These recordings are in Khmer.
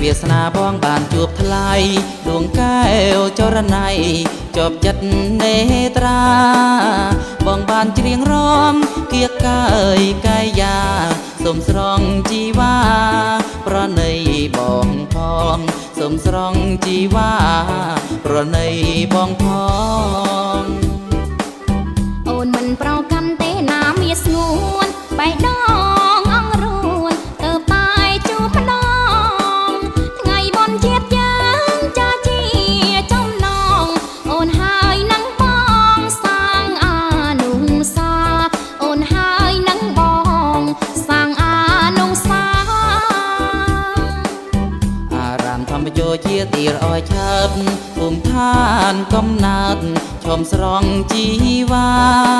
វាសនាបងបានជួបថ្លៃដួងកែវចរណៃជាប់ចិត្តនេត្រា បងបានច្រៀងរំគៀកកើយកាយយ៉ាសុំស្រង់ជីវ៉ាប្រណីបងផងសុំស្រង់ជីវ៉ាប្រណីបងផង ជាទីរអឆើបភូមិឋានកំណើតឈុំស្រងជីវ៉ា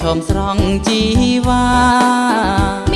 ឈមស្រង់ជីវ៉ា